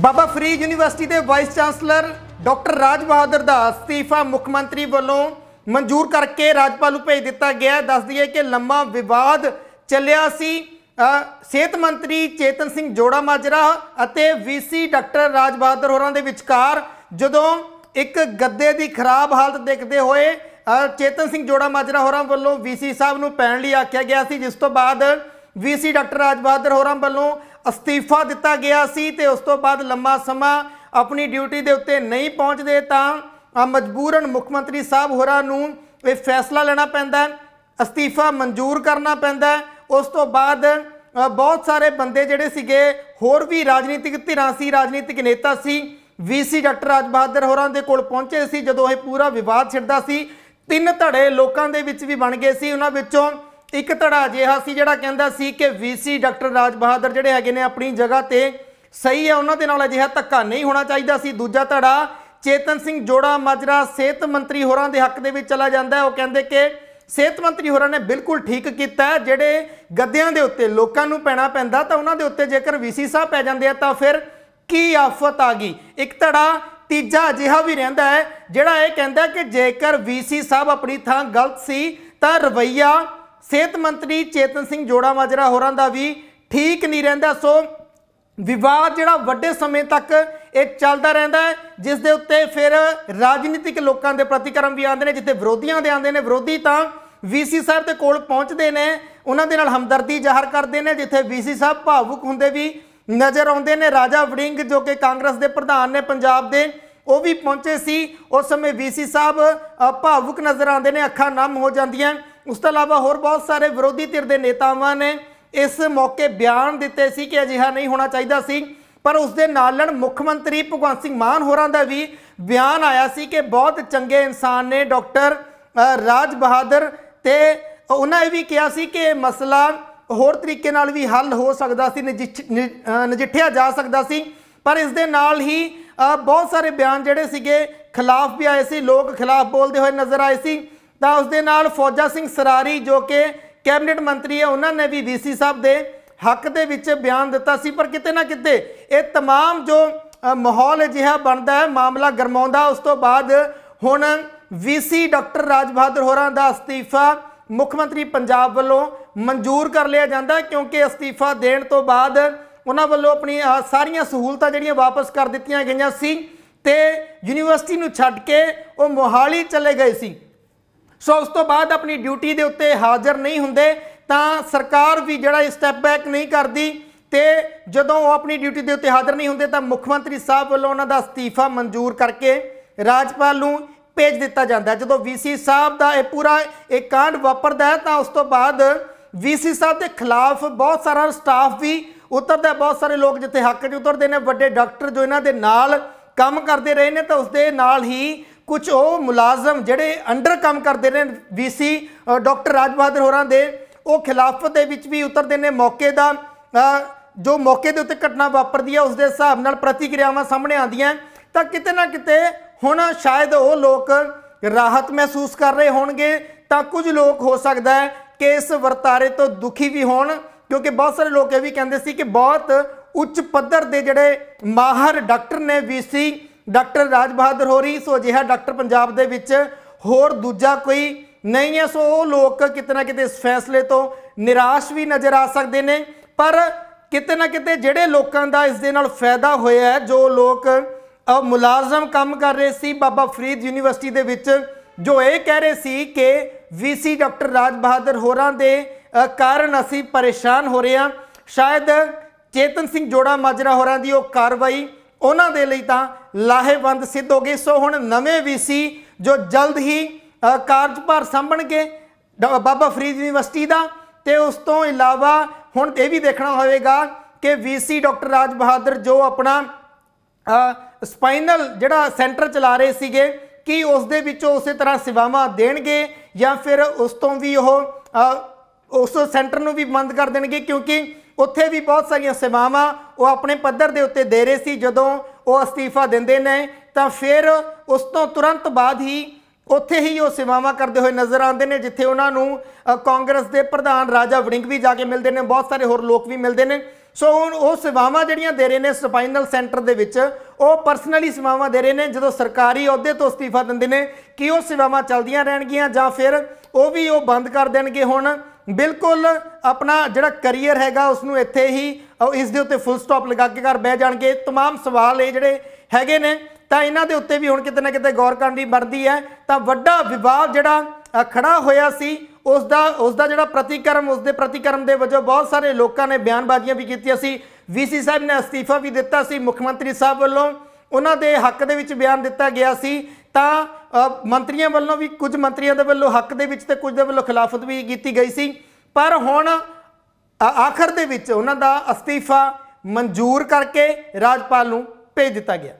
ਬਾਬਾ Farid university ਦੇ vice chancellor doctor Raj Bahadur ਦਾ ਅਸਤੀਫਾ ਮੁੱਖ ਮੰਤਰੀ ਵੱਲੋਂ ਮਨਜ਼ੂਰ ਕਰਕੇ ਰਾਜਪਾਲ ਨੂੰ ਭੇਜ ਦਿੱਤਾ ਗਿਆ ਦੱਸ ਦਈਏ ਕਿ ਲੰਮਾ ਵਿਵਾਦ ਚੱਲਿਆ ਸੀ। ਸਿਹਤ ਮੰਤਰੀ ਚੇਤਨ ਸਿੰਘ ਜੋੜਾ ਮਾਜਰਾ ਅਤੇ ਵੀਸੀ ਡਾਕਟਰ ਰਾਜ ਬਹਾਦਰ ਹੋਰਾਂ ਦੇ ਵਿਚਕਾਰ ਜਦੋਂ ਇੱਕ ਗੱਦੇ ਦੀ ਖਰਾਬ ਹਾਲਤ ਦੇਖਦੇ ਹੋਏ ਚੇਤਨ ਸਿੰਘ ਜੋੜਾ ਮਾਜਰਾ ਹੋਰਾਂ ਵੱਲੋਂ ਵੀਸੀ ਸਾਹਿਬ ਨੂੰ ਪੈਣ ਲਈ ਆਖਿਆ ਗਿਆ ਸੀ, ਜਿਸ ਤੋਂ ਬਾਅਦ ਵੀਸੀ ਡਾਕਟਰ ਰਾਜ ਬਹਾਦਰ ਹੋਰਾਂ ਵੱਲੋਂ ਅਸਤੀਫਾ ਦਿੱਤਾ ਗਿਆ ਸੀ ਤੇ ਉਸ ਤੋਂ ਬਾਅਦ ਲੰਮਾ ਸਮਾਂ ਆਪਣੀ ਡਿਊਟੀ ਦੇ ਉੱਤੇ ਨਹੀਂ ਪਹੁੰਚਦੇ ਤਾਂ ਮਜਬੂਰਨ ਮੁੱਖ ਮੰਤਰੀ ਸਾਹਿਬ ਹੋਰਾਂ ਨੂੰ ਇਹ ਫੈਸਲਾ ਲੈਣਾ ਪੈਂਦਾ ਹੈ, ਅਸਤੀਫਾ ਮਨਜ਼ੂਰ ਕਰਨਾ ਪੈਂਦਾ ਹੈ। ਉਸ ਤੋਂ ਬਾਅਦ ਬਹੁਤ ਸਾਰੇ ਬੰਦੇ ਜਿਹੜੇ ਸੀਗੇ, ਹੋਰ ਵੀ ਰਾਜਨੀਤਿਕ ਧਿਰਾਂ ਸੀ, ਰਾਜਨੀਤਿਕ ਨੇਤਾ ਸੀ ਵੀਸੀ ਡਾਕਟਰ ਰਾਜ ਬਹਾਦਰ ਹੋਰਾਂ ਦੇ ਕੋਲ ਪਹੁੰਚੇ ਸੀ ਜਦੋਂ ਇਹ ਪੂਰਾ ਵਿਵਾਦ ਛਿੜਦਾ ਸੀ। ਤਿੰਨ ਧੜੇ ਲੋਕਾਂ ਦੇ ਵਿੱਚ ਵੀ ਬਣ ਗਏ ਸੀ। ਉਹਨਾਂ ਵਿੱਚੋਂ ਇੱਕ ਧੜਾ ਅਜਿਹਾ ਸੀ ਜਿਹੜਾ ਕਹਿੰਦਾ ਸੀ ਕਿ ਵੀਸੀ ਡਾਕਟਰ ਰਾਜ ਬਹਾਦਰ ਜਿਹੜੇ ਹੈਗੇ ਨੇ ਆਪਣੀ ਜਗ੍ਹਾ ਤੇ ਸਹੀ ਹੈ, ਉਹਨਾਂ ਦੇ ਨਾਲ ਅਜਿਹਾ ਧੱਕਾ ਨਹੀਂ ਹੋਣਾ ਚਾਹੀਦਾ ਸੀ। ਦੂਜਾ ਧੜਾ, ਚੇਤਨ ਸਿੰਘ ਜੋੜਾ ਮਾਜਰਾ ਸਿਹਤ ਮੰਤਰੀ ਹੋਰਾਂ ਦੇ ਹੱਕ ਦੇ ਵਿੱਚ ਚਲਾ ਜਾਂਦਾ ਉਹ ਕਹਿੰਦੇ ਕਿ ਸਿਹਤ ਮੰਤਰੀ ਹੋਰਾਂ ਨੇ ਬਿਲਕੁਲ ਠੀਕ ਕੀਤਾ ਜਿਹੜੇ ਗੱਦਿਆਂ ਦੇ ਉੱਤੇ ਲੋਕਾਂ ਨੂੰ ਪੈਣਾ ਪੈਂਦਾ, ਤਾਂ ਉਹਨਾਂ ਦੇ ਉੱਤੇ ਜੇਕਰ ਵੀਸੀ ਸਾਹਿਬ ਪੈ ਜਾਂਦੇ ਆ, ਤਾਂ ਫਿਰ ਕੀ ਆਫਤ ਆ ਗਈ? ਇੱਕ ਧੜਾ ਤੀਜਾ ਅਜਿਹਾ ਵੀ ਰਹਿੰਦਾ ਹੈ, ਜਿਹੜਾ ਇਹ ਕਹਿੰਦਾ ਕਿ ਜੇਕਰ ਵੀਸੀ ਸਾਹਿਬ ਆਪਣੀ ਥਾਂ ਗਲਤ ਸੀ, ਤਾਂ ਰਵਈਆ ਸਿਹਤ ਮੰਤਰੀ ਚੇਤਨ ਸਿੰਘ ਜੋੜਾ ਮਾਜਰਾ ਹੋਰਾਂ ਦਾ ਵੀ ਠੀਕ ਨਹੀਂ ਰਹਿੰਦਾ। ਸੋ ਵਿਵਾਦ ਜਿਹੜਾ ਵੱਡੇ ਸਮੇਂ ਤੱਕ ਇਹ ਚੱਲਦਾ ਰਹਿੰਦਾ ਹੈ, ਜਿਸ ਦੇ ਉੱਤੇ ਫਿਰ ਰਾਜਨੀਤਿਕ ਲੋਕਾਂ ਦੇ ਪ੍ਰਤੀਕਰਮ ਵੀ ਆਉਂਦੇ ਨੇ, ਜਿੱਥੇ ਵਿਰੋਧੀਆਂ ਦੇ ਆਉਂਦੇ ਨੇ। ਵਿਰੋਧੀ ਤਾਂ ਵੀਸੀ ਸਾਹਿਬ ਦੇ ਕੋਲ ਪਹੁੰਚਦੇ ਨੇ, ਉਹਨਾਂ ਦੇ ਨਾਲ ਹਮਦਰਦੀ ਜ਼ਾਹਰ ਕਰਦੇ ਨੇ, ਜਿੱਥੇ ਵੀਸੀ ਸਾਹਿਬ ਭਾਵੁਕ ਹੁੰਦੇ ਵੀ ਨਜ਼ਰ ਆਉਂਦੇ ਨੇ। ਰਾਜਾ ਵੜਿੰਗ ਜੋ ਕਿ ਕਾਂਗਰਸ ਦੇ ਪ੍ਰਧਾਨ ਨੇ ਪੰਜਾਬ ਦੇ, ਉਹ ਵੀ ਪਹੁੰਚੇ ਸੀ। ਉਸ ਸਮੇਂ ਵੀਸੀ ਸਾਹਿਬ ਭਾਵੁਕ ਨਜ਼ਰ ਆਉਂਦੇ ਨੇ, ਅੱਖਾਂ ਨਮ ਹੋ ਜਾਂਦੀਆਂ। ਉਸ ਤੋਂ ਇਲਾਵਾ ਹੋਰ ਬਹੁਤ ਸਾਰੇ ਵਿਰੋਧੀ ਧਿਰ ਦੇ ਨੇਤਾਵਾਂ ਨੇ ਇਸ ਮੌਕੇ ਬਿਆਨ ਦਿੱਤੇ ਸੀ ਕਿ ਅਜਿਹਾ ਨਹੀਂ ਹੋਣਾ ਚਾਹੀਦਾ ਸੀ। ਪਰ ਉਸ ਦੇ ਨਾਲ ਨਾਲ ਮੁੱਖ ਮੰਤਰੀ ਭਗਵੰਤ ਸਿੰਘ ਮਾਨ ਹੋਰਾਂ ਦਾ ਵੀ ਬਿਆਨ ਆਇਆ ਸੀ ਕਿ ਬਹੁਤ ਚੰਗੇ ਇਨਸਾਨ ਨੇ ਡਾਕਟਰ ਰਾਜ ਬਹਾਦਰ ਤੇ ਉਹਨਾਂ ਇਹ ਵੀ ਕਿਹਾ ਸੀ ਕਿ ਮਸਲਾ ਹੋਰ ਤਰੀਕੇ ਨਾਲ ਵੀ ਹੱਲ ਹੋ ਸਕਦਾ ਸੀ, ਨਜਿੱਠ- ਨਜਿੱਠਿਆ ਜਾ ਸਕਦਾ ਸੀ। ਪਰ ਇਸ ਦੇ ਨਾਲ ਹੀ ਬਹੁਤ ਸਾਰੇ ਬਿਆਨ ਜਿਹੜੇ ਸੀਗੇ ਖਿਲਾਫ ਵੀ ਆਏ ਸੀ, ਲੋਕ ਖਿਲਾਫ ਬੋਲਦੇ ਹੋਏ ਨਜ਼ਰ ਆਏ ਸੀ। ਤਾਂ ਉਸ ਦੇ ਨਾਲ ਫੌਜਾ ਸਿੰਘ ਸਰਾਰੀ ਜੋ ਕਿ ਕੈਬਨਿਟ ਮੰਤਰੀ ਹੈ ਉਹਨਾਂ ਨੇ ਵੀ ਡੀਸੀ ਸਾਹਿਬ ਦੇ ਹੱਕ ਦੇ ਵਿੱਚ ਬਿਆਨ ਦਿੱਤਾ ਸੀ ਪਰ ਕਿਤੇ ਨਾ ਕਿਤੇ ਇਹ तमाम ਜੋ ਅ, ਮਾਹੌਲ ਅਜਿਹਾ ਬਣਦਾ ਹੈ ਮਾਮਲਾ ਗਰਮਾਉਂਦਾ ਉਸ ਤੋਂ ਬਾਅਦ ਹੁਣ ਵੀਸੀ ਡਾਕਟਰ ਰਾਜ ਬਹਾਦਰ ਹੋਰਾਂ ਦਾ ਅਸਤੀਫਾ ਮੁੱਖ ਮੰਤਰੀ ਪੰਜਾਬ ਵੱਲੋਂ ਮਨਜ਼ੂਰ ਕਰ ਲਿਆ ਜਾਂਦਾ ਹੈ ਕਿਉਂਕਿ ਅਸਤੀਫਾ ਦੇਣ ਤੋਂ ਬਾਅਦ ਉਹਨਾਂ ਵੱਲੋਂ ਆਪਣੀ ਅ, ਸਾਰੀਆਂ ਸਹੂਲਤਾਂ ਜਿਹੜੀਆਂ ਵਾਪਸ ਕਰ ਦਿੱਤੀਆਂ ਗਈਆਂ ਸੀ ਤੇ ਯੂਨੀਵਰਸਿਟੀ ਨੂੰ ਛੱਡ ਕੇ ਉਹ ਮੋਹਾਲੀ ਚਲੇ ਗਏ ਸੀ ਸੋ ਉਸ ਤੋਂ ਬਾਅਦ ਆਪਣੀ ਡਿਊਟੀ ਦੇ ਉੱਤੇ ਹਾਜ਼ਰ ਨਹੀਂ ਹੁੰਦੇ, ਤਾਂ ਸਰਕਾਰ ਵੀ ਜਿਹੜਾ ਸਟੈਪ ਬੈਕ ਨਹੀਂ ਕਰਦੀ ਤੇ ਜਦੋਂ ਉਹ ਆਪਣੀ ਡਿਊਟੀ ਦੇ ਉੱਤੇ ਹਾਜ਼ਰ ਨਹੀਂ ਹੁੰਦੇ, ਤਾਂ ਮੁੱਖ ਮੰਤਰੀ ਸਾਹਿਬ ਵੱਲੋਂ ਉਹਨਾਂ ਦਾ ਅਸਤੀਫਾ ਮਨਜ਼ੂਰ ਕਰਕੇ ਰਾਜਪਾਲ ਨੂੰ ਭੇਜ ਦਿੱਤਾ ਜਾਂਦਾ ਹੈ। ਜਦੋਂ ਵੀਸੀ ਸਾਹਿਬ ਦਾ ਇਹ ਪੂਰਾ ਇਹ ਕਾਂਡ ਵਾਪਰਦਾ ਤਾਂ ਉਸ ਤੋਂ ਬਾਅਦ ਵੀਸੀ ਸਾਹਿਬ ਦੇ ਖਿਲਾਫ ਬਹੁਤ ਸਾਰਾ ਸਟਾਫ ਵੀ ਉਤਰਦਾ ਬਹੁਤ ਸਾਰੇ ਲੋਕ ਜਿੱਥੇ ਹੱਕ 'ਚ ਉਤਰਦੇ ਨੇ, ਵੱਡੇ ਡਾਕਟਰ ਜੋ ਇਹਨਾਂ ਦੇ ਨਾਲ ਕੰਮ ਕਰਦੇ ਰਹੇ ਨੇ, ਤਾਂ ਉਸ ਦੇ ਨਾਲ ਹੀ ਕੁਝ ਉਹ ਮੁਲਾਜ਼ਮ ਜਿਹੜੇ ਅੰਡਰ ਕੰਮ ਕਰਦੇ ਨੇ ਵੀਸੀ ਡਾਕਟਰ ਰਾਜ ਬਹਾਦਰ ਹੋਰਾਂ ਦੇ, ਉਹ ਖਿਲਾਫਤ ਦੇ ਵਿੱਚ ਵੀ ਉਤਰਦੇ ਨੇ। ਮੌਕੇ ਦਾ ਜੋ ਮੌਕੇ ਦੇ ਉੱਤੇ ਘਟਨਾ ਵਾਪਰਦੀ ਹੈ ਉਸ ਦੇ ਹਿਸਾਬ ਨਾਲ ਪ੍ਰਤੀਕਿਰਿਆਵਾਂ ਸਾਹਮਣੇ ਆਉਂਦੀਆਂ। ਤਾਂ ਕਿਤੇ ਨਾ ਕਿਤੇ ਹੁਣ ਸ਼ਾਇਦ ਉਹ ਲੋਕ ਰਾਹਤ ਮਹਿਸੂਸ ਕਰ ਰਹੇ ਹੋਣਗੇ, ਤਾਂ ਕੁਝ ਲੋਕ ਹੋ ਸਕਦਾ ਹੈ ਕਿ ਇਸ ਵਰਤਾਰੇ ਤੋਂ ਦੁਖੀ ਵੀ ਹੋਣ, ਕਿਉਂਕਿ ਬਹੁਤ ਸਾਰੇ ਲੋਕ ਇਹ ਵੀ ਕਹਿੰਦੇ ਸੀ ਕਿ ਬਹੁਤ ਉੱਚ ਪੱਧਰ ਦੇ ਜਿਹੜੇ ਮਾਹਰ ਡਾਕਟਰ ਨੇ ਵੀਸੀ ਡਾਕਟਰ ਰਾਜ ਬਹਾਦਰ ਹੋਰੀ। ਸੋ ਅਜਿਹਾ ਡਾਕਟਰ ਪੰਜਾਬ ਦੇ ਵਿੱਚ ਹੋਰ ਦੂਜਾ ਕੋਈ ਨਹੀਂ ਹੈ। ਸੋ ਉਹ ਲੋਕ ਕਿਤੇ ਨਾ ਕਿਤੇ ਇਸ ਫੈਸਲੇ ਤੋਂ ਨਿਰਾਸ਼ ਵੀ ਨਜ਼ਰ ਆ ਸਕਦੇ ਨੇ। ਪਰ ਕਿਤੇ ਨਾ ਕਿਤੇ ਜਿਹੜੇ ਲੋਕਾਂ ਦਾ ਇਸ ਦੇ ਨਾਲ ਫਾਇਦਾ ਹੋਇਆ ਹੈ, ਜੋ ਲੋਕ ਮੁਲਾਜ਼ਮ ਕੰਮ ਕਰ ਰਹੇ ਸੀ ਬਾਬਾ ਫਰੀਦ ਯੂਨੀਵਰਸਿਟੀ ਦੇ ਵਿੱਚ, ਜੋ ਇਹ ਕਹਿ ਰਹੇ ਸੀ ਕਿ ਵੀਸੀ ਡਾਕਟਰ ਰਾਜ ਬਹਾਦਰ ਹੋਰਾਂ ਦੇ ਕਾਰਨ ਅਸੀਂ ਪਰੇਸ਼ਾਨ ਹੋ ਰਹੇ ਹਾਂ। ਸ਼ਾਇਦ ਚੇਤਨ ਸਿੰਘ ਜੋੜਾ ਮਾਜਰਾ ਹੋਰਾਂ ਦੀ ਉਹ ਕਾਰਵਾਈ ਉਹਨਾਂ ਦੇ ਲਈ ਤਾਂ ਲਾਹੇਵੰਦ ਸਿੱਧ ਹੋ ਗਈ ਸੋ ਹੁਣ ਨਵੇਂ ਵੀਸੀ ਜੋ ਜਲਦ ਹੀ ਕਾਰਜਭਾਰ ਸੰਭਣਗੇ ਡ- ਬਾਬਾ ਫਰੀਦ ਯੂਨੀਵਰਸਿਟੀ ਦਾ। ਤੇ ਉਸ ਤੋਂ ਇਲਾਵਾ ਹੁਣ ਇਹ ਵੀ ਦੇਖਣਾ ਹੋਵੇਗਾ ਕਿ ਵੀਸੀ ਡਾਕਟਰ ਰਾਜ ਬਹਾਦਰ ਜੋ ਆਪਣਾ ਸਪਾਈਨਲ ਜਿਹੜਾ ਸੈਂਟਰ ਚਲਾ ਰਹੇ ਸੀਗੇ, ਕਿ ਉਸ ਦੇ ਵਿੱਚੋਂ ਉਸੇ ਤਰ੍ਹਾਂ ਸੇਵਾਵਾਂ ਦੇਣਗੇ ਜਾਂ ਫਿਰ ਉਸ ਤੋਂ ਵੀ ਉਹ ਉਸ ਸੈਂਟਰ ਨੂੰ ਵੀ ਬੰਦ ਕਰ ਦੇਣਗੇ? ਕਿਉਂਕਿ ਉੱਥੇ ਵੀ ਬਹੁਤ ਸਾਰੀਆਂ ਸੇਵਾਵਾਂ ਉਹ ਆਪਣੇ ਪੱਧਰ ਦੇ ਉੱਤੇ ਦੇ ਰਹੇ ਸੀ। ਜਦੋਂ ਉਹ ਅਸਤੀਫਾ ਦਿੰਦੇ ਨੇ, ਤਾਂ ਫਿਰ ਉਸ ਤੋਂ ਤੁਰੰਤ ਬਾਅਦ ਹੀ ਉੱਥੇ ਹੀ ਉਹ ਸੇਵਾਵਾਂ ਕਰਦੇ ਹੋਏ ਨਜ਼ਰ ਆਉਂਦੇ ਨੇ, ਜਿੱਥੇ ਉਹਨਾਂ ਨੂੰ ਕਾਂਗਰਸ ਦੇ ਪ੍ਰਧਾਨ ਰਾਜਾ ਵੜਿੰਗ ਵੀ ਜਾ ਕੇ ਮਿਲਦੇ ਨੇ, ਬਹੁਤ ਸਾਰੇ ਹੋਰ ਲੋਕ ਵੀ ਮਿਲਦੇ ਨੇ। ਸੋ ਹੁਣ ਉਹ ਸੇਵਾਵਾਂ ਜਿਹੜੀਆਂ ਦੇ ਰਹੇ ਨੇ ਸਪਾਈਨਲ ਸੈਂਟਰ ਦੇ ਵਿੱਚ, ਉਹ ਪਰਸਨਲੀ ਸੇਵਾਵਾਂ ਦੇ ਰਹੇ ਨੇ, ਜਦੋਂ ਸਰਕਾਰੀ ਅਹੁਦੇ ਤੋਂ ਅਸਤੀਫਾ ਦਿੰਦੇ ਨੇ, ਕਿ ਉਹ ਸੇਵਾਵਾਂ ਚੱਲਦੀਆਂ ਰਹਿਣਗੀਆਂ ਜਾਂ ਫਿਰ ਉਹ ਵੀ ਉਹ ਬੰਦ ਕਰ ਦੇਣਗੇ ਹੁਣ? ਬਿਲਕੁਲ ਆਪਣਾ ਜਿਹੜਾ ਕੈਰੀਅਰ ਹੈਗਾ ਉਸ ਨੂੰ ਇੱਥੇ ਹੀ ਉਹ ਇਸ ਦੇ ਉੱਤੇ ਫੁੱਲ ਸਟਾਪ ਲਗਾ ਕੇ ਘਰ ਬਹਿ ਜਾਣਗੇ तमाम ਸਵਾਲ ਇਹ ਜਿਹੜੇ ਹੈਗੇ ਨੇ ਤਾਂ ਇਹਨਾਂ ਦੇ ਉੱਤੇ ਵੀ ਹੁਣ ਕਿਤੇ ਨਾ ਕਿਤੇ ਗੌਰ ਕਰਨ ਦੀ ਬਣਦੀ ਹੈ ਤਾਂ ਵੱਡਾ ਵਿਵਾਦ ਜਿਹੜਾ ਅ, ਖੜਾ ਹੋਇਆ ਸੀ ਉਸ ਦਾ ਉਸ ਦਾ ਜਿਹੜਾ ਪ੍ਰਤੀਕਰਮ ਉਸ ਦੇ ਪ੍ਰਤੀਕਰਮ ਦੇ ਵਜੋਂ ਬਹੁਤ ਸਾਰੇ ਲੋਕਾਂ ਨੇ ਬਿਆਨਬਾਜ਼ੀਆਂ ਵੀ ਕੀਤੀਆਂ ਸੀ ਵੀਸੀ ਸਾਹਿਬ ਨੇ ਅਸਤੀਫਾ ਵੀ ਦਿੱਤਾ ਸੀ ਮੁੱਖ ਮੰਤਰੀ ਸਾਹਿਬ ਵੱਲੋਂ ਉਹਨਾਂ ਦੇ ਹੱਕ ਦੇ ਵਿੱਚ ਬਿਆਨ ਦਿੱਤਾ ਗਿਆ ਸੀ ਤਾਂ ਮੰਤਰੀਆਂ ਵੱਲੋਂ ਵੀ ਕੁਝ ਮੰਤਰੀਆਂ ਦੇ ਵੱਲੋਂ, ਹੱਕ ਦੇ ਵਿੱਚ ਤੇ ਕੁਝ ਦੇ ਵੱਲੋਂ ਖਿਲਾਫਤ ਵੀ ਕੀਤੀ ਗਈ ਸੀ। ਪਰ ਹੁਣ ਆਖਰ ਦੇ ਵਿੱਚ ਉਹਨਾਂ ਦਾ ਅਸਤੀਫਾ ਮਨਜ਼ੂਰ ਕਰਕੇ ਰਾਜਪਾਲ ਨੂੰ ਭੇਜ ਦਿੱਤਾ ਗਿਆ।